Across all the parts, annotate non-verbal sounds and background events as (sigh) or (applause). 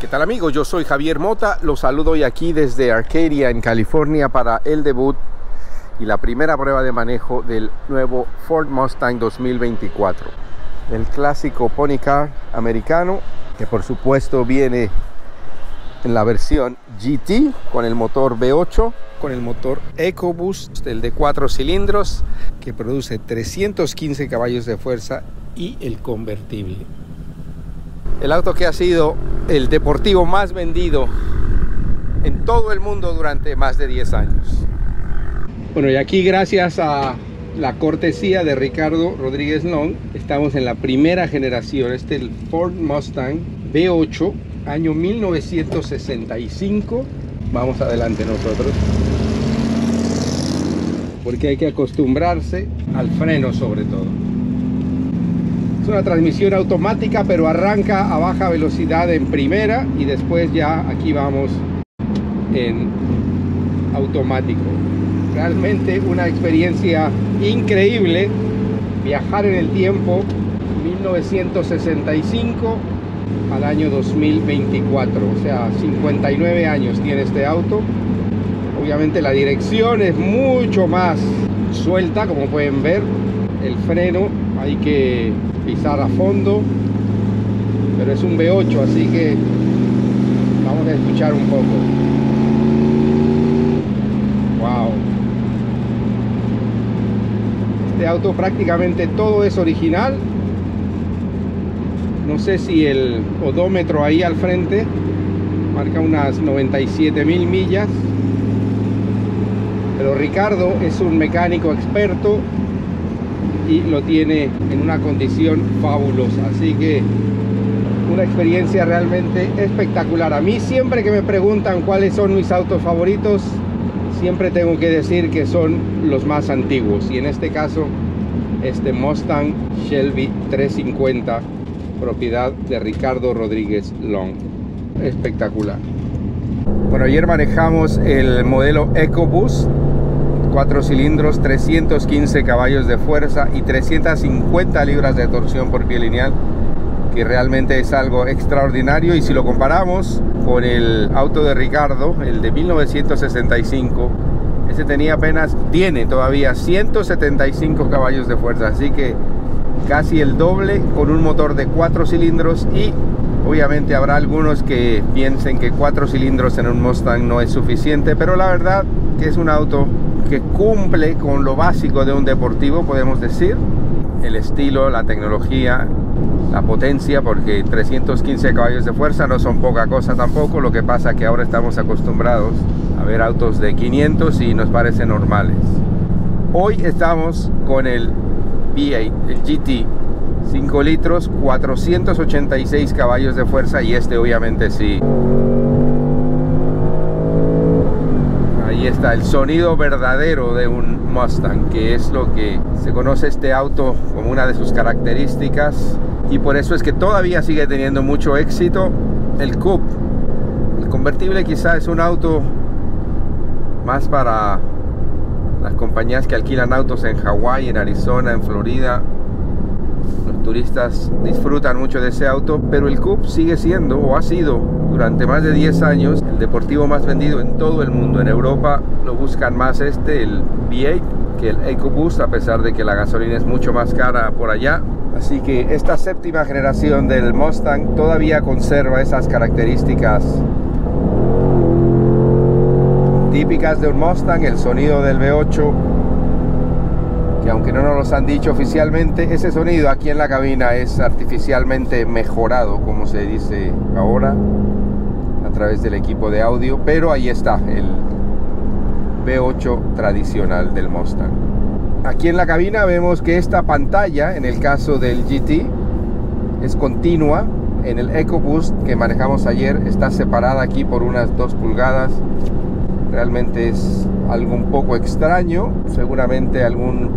¿Qué tal amigos? Yo soy Javier Mota, los saludo hoy aquí desde Arcadia en California para el debut y la primera prueba de manejo del nuevo Ford Mustang 2024. El clásico Pony Car americano que por supuesto viene en la versión GT con el motor V8, con el motor EcoBoost, el de 4 cilindros que produce 315 caballos de fuerza y el convertible. El auto que ha sido el deportivo más vendido en todo el mundo durante más de 10 años. Bueno, y aquí gracias a la cortesía de Ricardo Rodríguez Long, estamos en la primera generación, este es el Ford Mustang V8, año 1965. Vamos adelante nosotros. Porque hay que acostumbrarse al freno sobre todo una transmisión automática, pero arranca a baja velocidad en primera y después ya aquí vamos en automático. Realmente una experiencia increíble viajar en el tiempo 1965 al año 2024, o sea, 59 años tiene este auto. Obviamente la dirección es mucho más suelta, como pueden ver. El freno hay que pisar a fondo pero es un V8 así que vamos a escuchar un poco. Wow. Este auto prácticamente todo es original. No sé si el odómetro ahí al frente marca unas 97 mil millas. Pero Ricardo es un mecánico experto y lo tiene en una condición fabulosa. Así que una experiencia realmente espectacular. A mí siempre que me preguntan cuáles son mis autos favoritos, siempre tengo que decir que son los más antiguos. Y en este caso, este Mustang Shelby 350, propiedad de Ricardo Rodríguez Long. Espectacular. Bueno, ayer manejamos el modelo EcoBoost 4 cilindros, 315 caballos de fuerza y 350 libras de torsión por pie lineal, que realmente es algo extraordinario. Y si lo comparamos con el auto de Ricardo, el de 1965, ese tenía apenas, tiene todavía 175 caballos de fuerza, así que casi el doble con un motor de 4 cilindros y obviamente habrá algunos que piensen que 4 cilindros en un Mustang no es suficiente, pero la verdad que es un auto que cumple con lo básico de un deportivo, podemos decir. El estilo, la tecnología, la potencia, porque 315 caballos de fuerza no son poca cosa tampoco. Lo que pasa que ahora estamos acostumbrados a ver autos de 500 y nos parecen normales. Hoy estamos con el V8, el GT, 5 litros, 486 caballos de fuerza y este obviamente sí ahí está el sonido verdadero de un Mustang, que es lo que se conoce este auto como una de sus características y por eso es que todavía sigue teniendo mucho éxito el Coupe. El convertible quizá es un auto más para las compañías que alquilan autos en Hawái, en Arizona, en Florida. Los turistas disfrutan mucho de ese auto, pero el Coupe sigue siendo o ha sido durante más de 10 años el deportivo más vendido en todo el mundo. En Europa lo buscan más este, el V8, que el EcoBoost, a pesar de que la gasolina es mucho más cara por allá. Así que esta séptima generación del Mustang todavía conserva esas características típicas de un Mustang, el sonido del V8, que aunque no nos lo han dicho oficialmente, ese sonido aquí en la cabina es artificialmente mejorado, como se dice ahora a través del equipo de audio, pero ahí está el V8 tradicional del Mustang. Aquí en la cabina vemos que esta pantalla, en el caso del GT, es continua. En el EcoBoost que manejamos ayer está separada aquí por unas 2 pulgadas. Realmente es algo un poco extraño, seguramente algún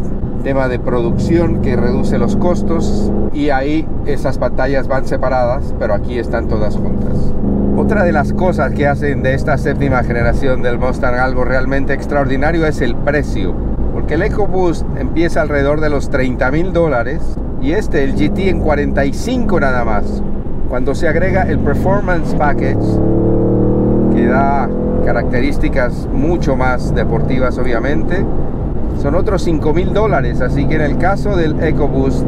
tema de producción que reduce los costos y ahí esas pantallas van separadas, pero aquí están todas juntas. Otra de las cosas que hacen de esta séptima generación del Mustang algo realmente extraordinario es el precio. Porque el EcoBoost empieza alrededor de los 30 mil dólares y este, el GT, en 45 nada más. Cuando se agrega el Performance Package, que da características mucho más deportivas obviamente, son otros 5 mil dólares. Así que en el caso del EcoBoost,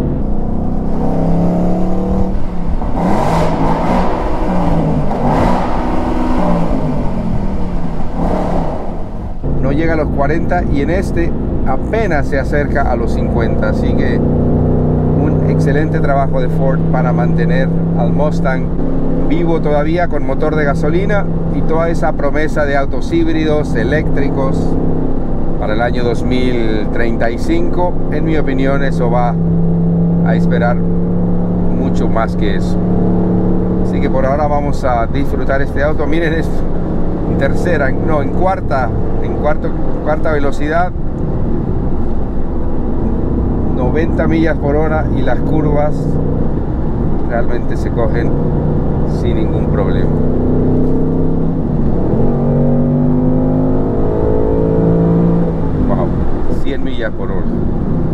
llega a los 40 y en este apenas se acerca a los 50. Así que un excelente trabajo de Ford para mantener al Mustang vivo todavía con motor de gasolina y toda esa promesa de autos híbridos, eléctricos para el año 2035. En mi opinión eso va a esperar mucho más que eso. Así que por ahora vamos a disfrutar este auto. Miren esto, en tercera, no, en cuarta, cuarta velocidad 90 millas por hora y las curvas realmente se cogen sin ningún problema. Wow, 100 millas por hora.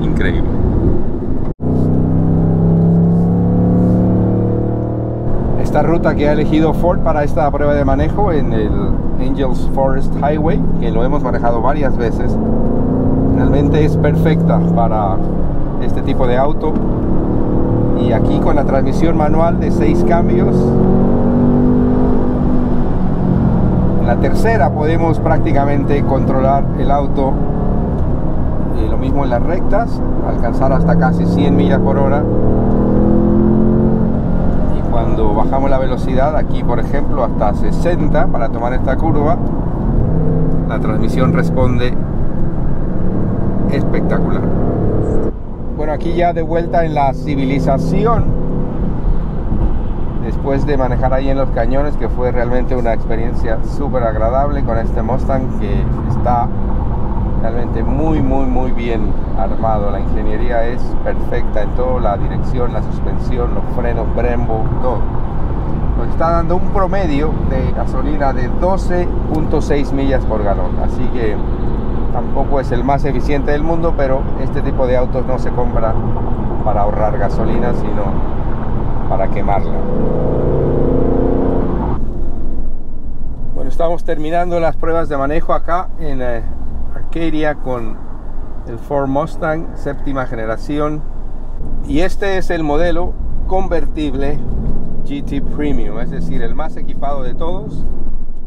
Increíble. Esta ruta que ha elegido Ford para esta prueba de manejo en el Angels Forest Highway, que lo hemos manejado varias veces, realmente es perfecta para este tipo de auto. Y aquí con la transmisión manual de seis cambios. En la tercera podemos prácticamente controlar el auto eh, lo mismo en las rectas alcanzar hasta casi 100 millas por hora bajamos la velocidad aquí por ejemplo hasta 60 para tomar esta curva la transmisión responde espectacular bueno, aquí ya de vuelta en la civilización, después de manejar ahí en los cañones, que fue realmente una experiencia súper agradable con este Mustang que está realmente muy, muy, muy bien armado. La ingeniería es perfecta en todo, la dirección, la suspensión, los frenos, Brembo, todo. Nos está dando un promedio de gasolina de 12.6 millas por galón, así que tampoco es el más eficiente del mundo, pero este tipo de autos no se compra para ahorrar gasolina, sino para quemarla. Bueno, estamos terminando las pruebas de manejo acá en eh, Arcadia con el Ford Mustang séptima generación y este es el modelo convertible GT Premium, es decir, el más equipado de todos,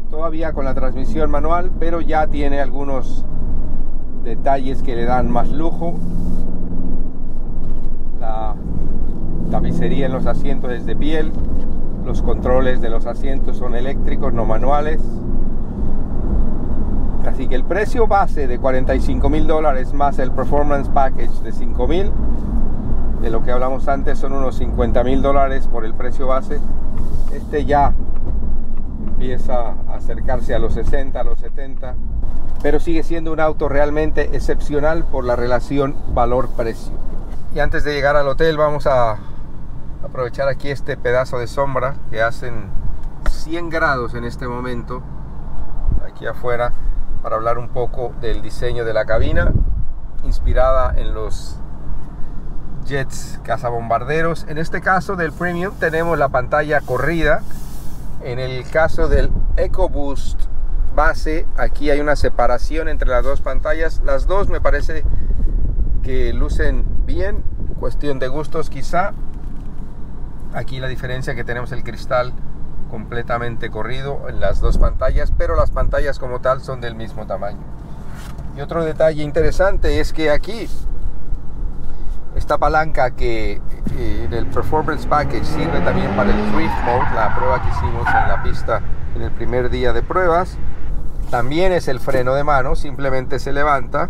todavía con la transmisión manual, pero ya tiene algunos detalles que le dan más lujo. La tapicería en los asientos es de piel. Los controles de los asientos son eléctricos, no manuales. Así que el precio base de 45 mil dólares más el performance package de 5 mil, de lo que hablamos antes, son unos 50 mil dólares por el precio base. Este ya empieza a acercarse a los 60, a los 70 pero sigue siendo un auto realmente excepcional por la relación valor-precio. Y antes de llegar al hotel vamos a aprovechar aquí este pedazo de sombra que hacen 100 grados en este momento aquí afuera para hablar un poco del diseño de la cabina inspirada en los jets cazabombarderos. En este caso del Premium tenemos la pantalla corrida. En el caso del EcoBoost base aquí hay una separación entre las dos pantallas las dos me parece que lucen bien cuestión de gustos quizá aquí la diferencia que tenemos el cristal completamente corrido en las dos pantallas pero las pantallas como tal son del mismo tamaño y otro detalle interesante es que aquí esta palanca que eh, en el Performance Package sirve también para el Drift Mode, la prueba que hicimos en la pista en el primer día de pruebas, también es el freno de mano, simplemente se levanta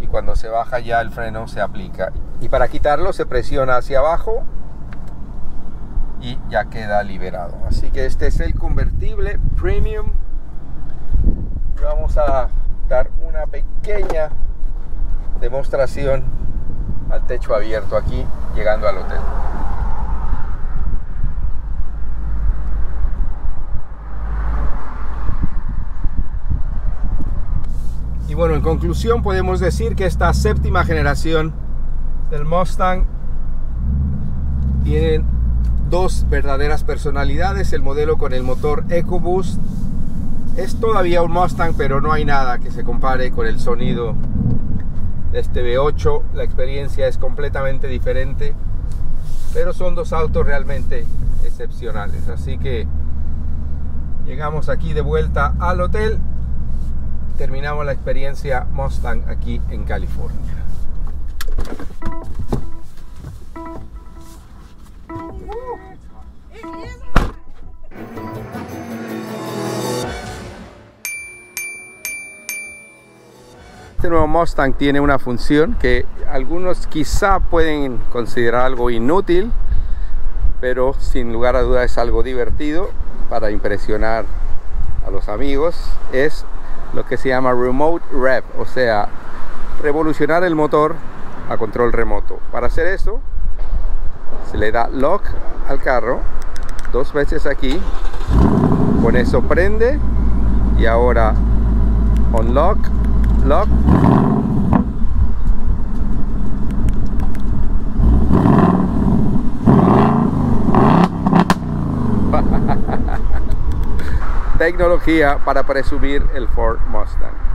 y cuando se baja ya el freno se aplica. Y para quitarlo se presiona hacia abajo y ya queda liberado. Así que este es el convertible premium. Vamos a dar una pequeña demostración al techo abierto aquí llegando al hotel. Y bueno, en conclusión podemos decir que esta séptima generación del Mustang tiene dos verdaderas personalidades, el modelo con el motor EcoBoost es todavía un Mustang, pero no hay nada que se compare con el sonido este V8. La experiencia es completamente diferente, pero son dos autos realmente excepcionales. Así que llegamos aquí de vuelta al hotel. Terminamos la experiencia Mustang aquí en California. Nuevo Mustang tiene una función que algunos quizá pueden considerar algo inútil, pero sin lugar a dudas es algo divertido para impresionar a los amigos. Es lo que se llama Remote Rev, o sea, revolucionar el motor a control remoto. Para hacer eso, se le da lock al carro dos veces aquí. Con eso prende y ahora unlock lock. (laughs) Tecnología para presumir el Ford Mustang